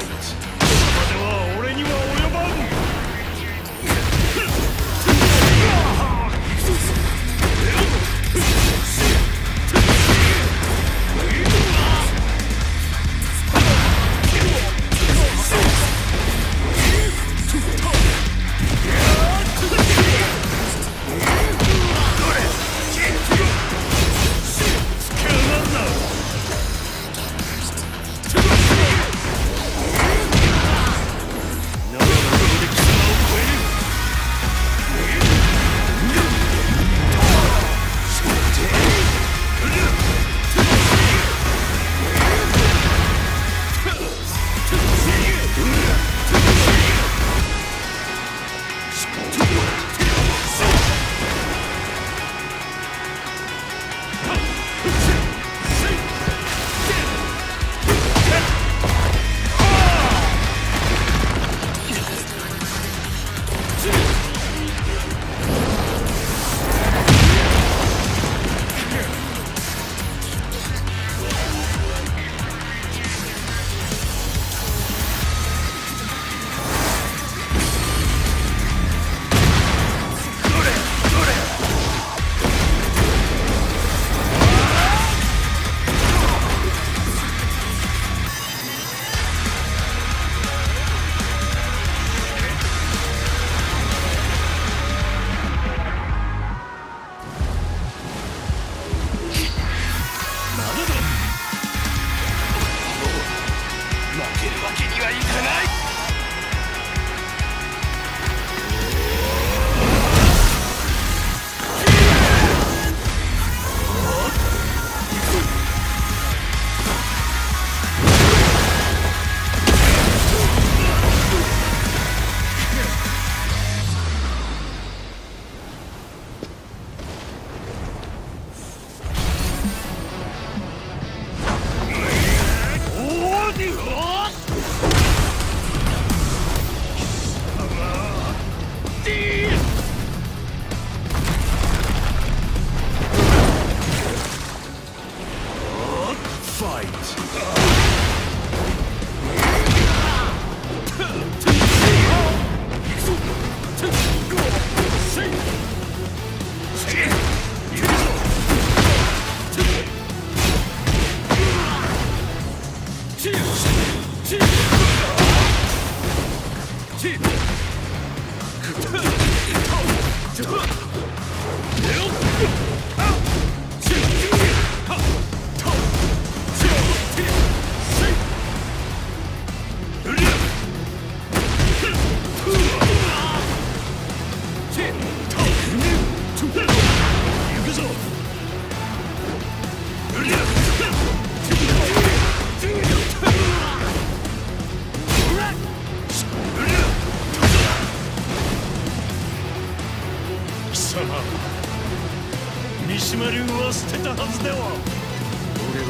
フ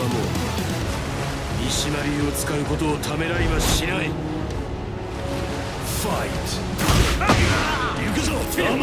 はもう三島流を使うことをためらいはしない。ファイト。行くぞ。甘い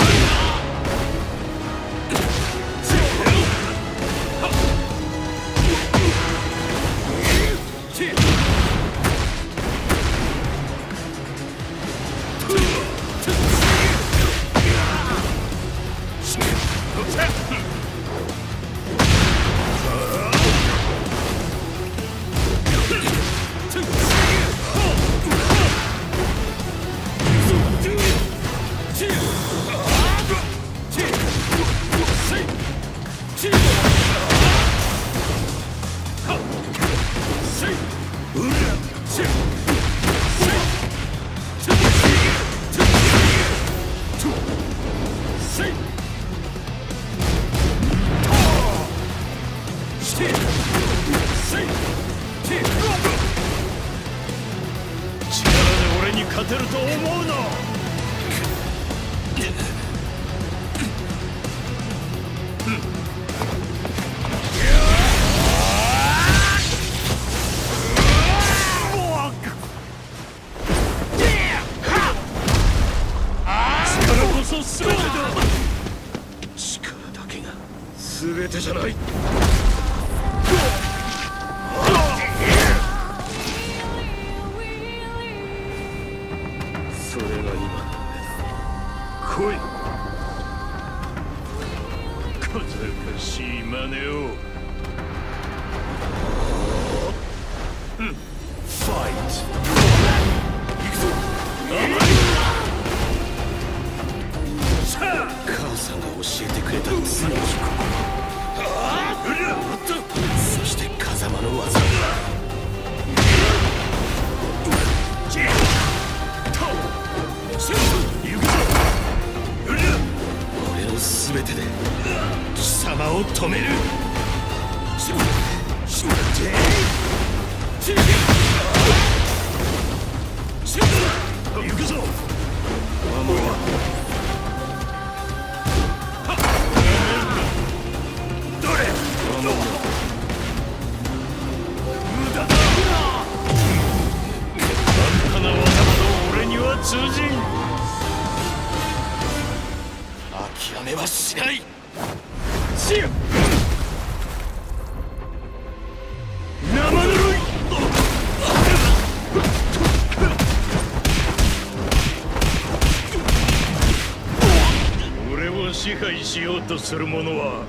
しようとする者は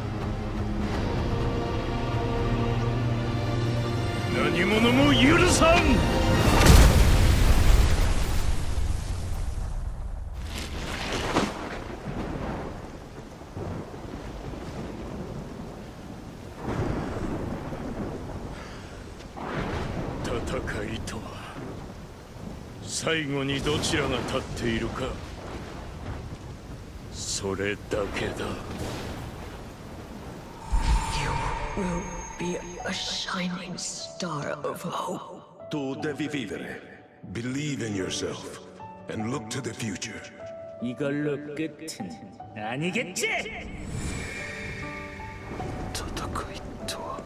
何者も許さん。戦いとは最後にどちらが立っているか。それだけだ You will be a shining star of hope. Tu devi vivere believe in yourself and look to the future 이걸로 끝은 아니겠지? 戦いとは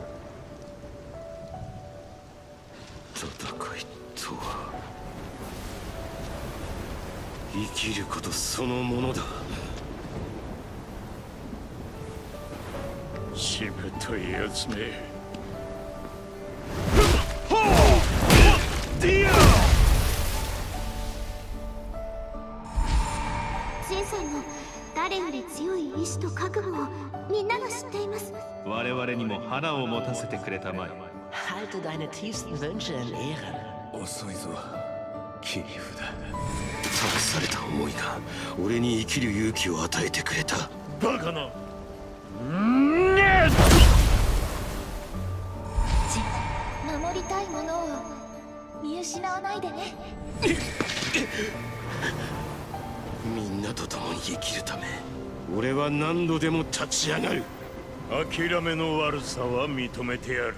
戦いとは生きることそのものだ しぶといやつめディアジンさんの誰より強い意志と覚悟をみんなが知っています。我々にも花を持たせてくれたまえ。Halte deine tiefsten Wünsche in Ehren. 遅いぞ。切り札。託された思いが俺に生きる勇気を与えてくれた。バカなみんなと共に生きるため俺は何度でも立ち上がる。諦めの悪さは認めてやる。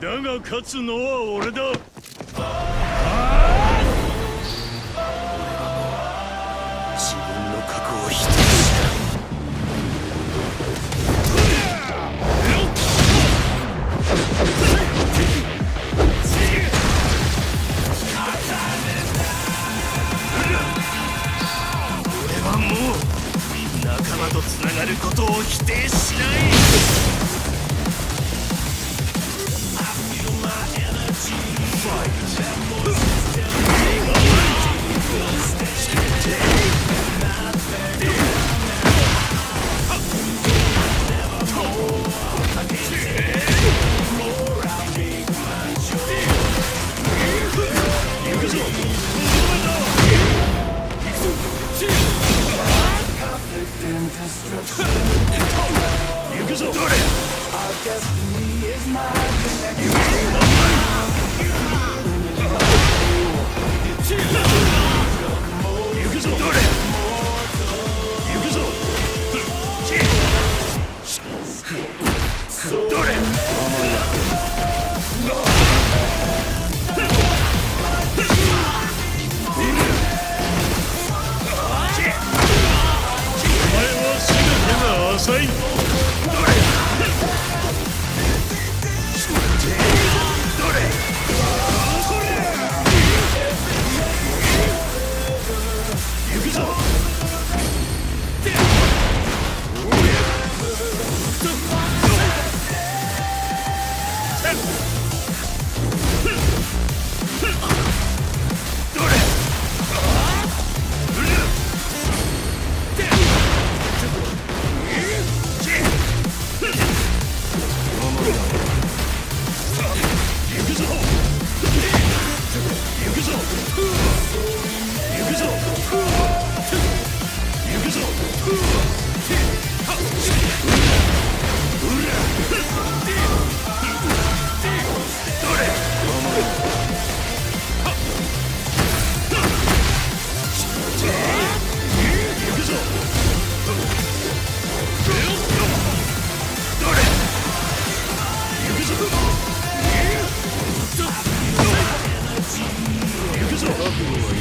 だが勝つのは俺だ。なることを否定しない。of the Lord.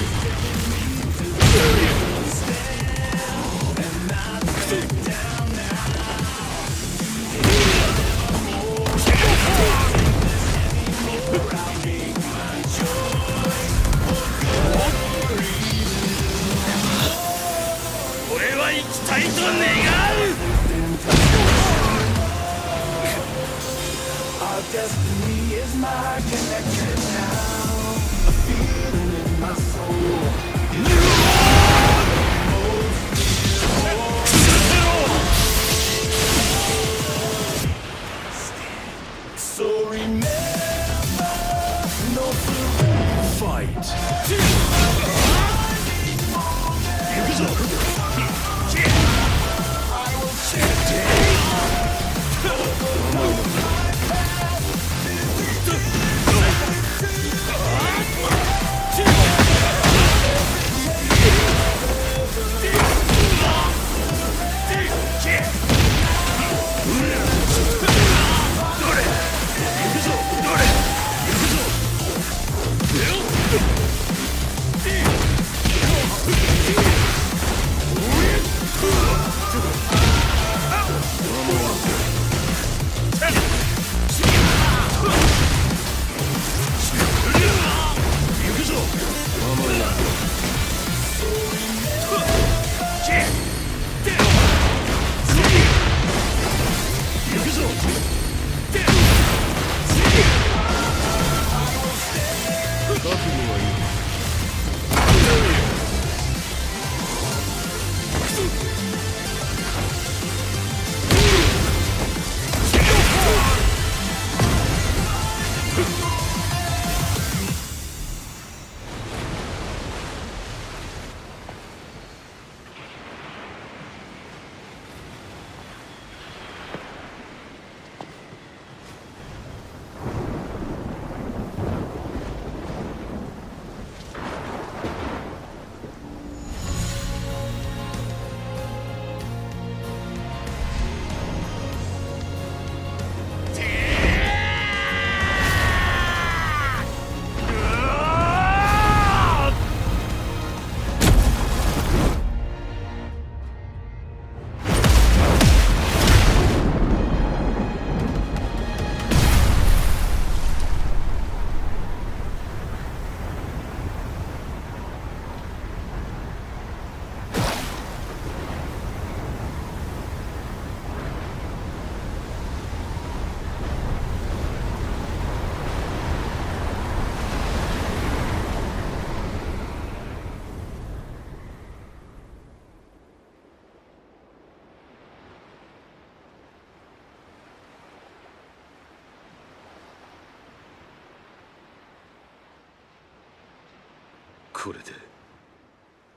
これで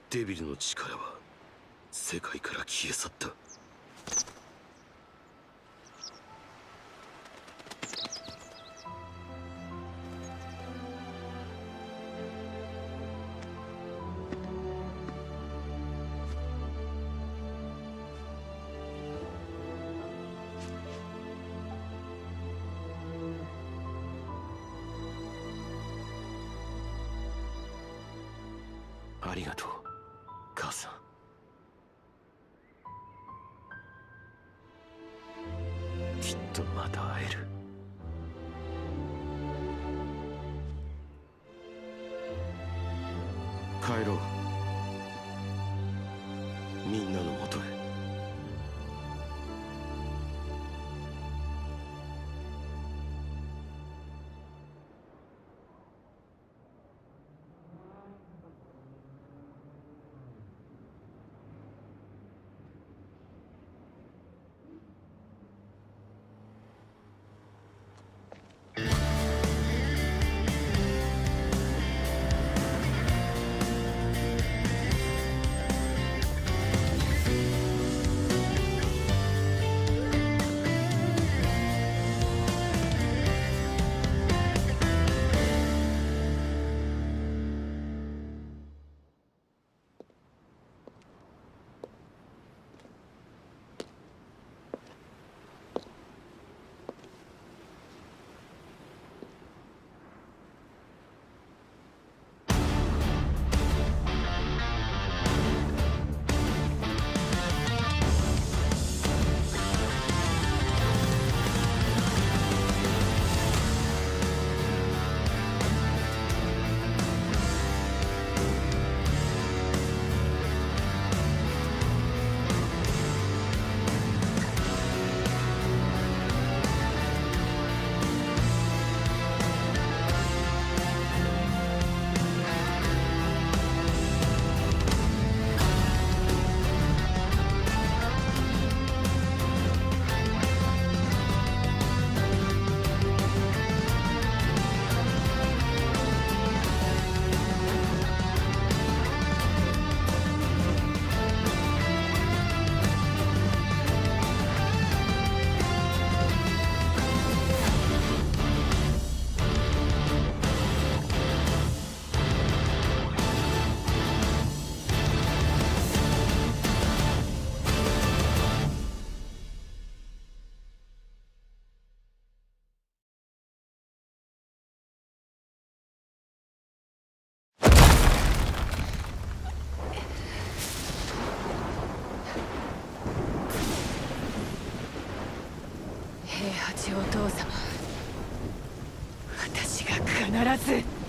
デビルの力は世界から消え去った。りがとう母さん。きっとまた会える。帰ろう。必ず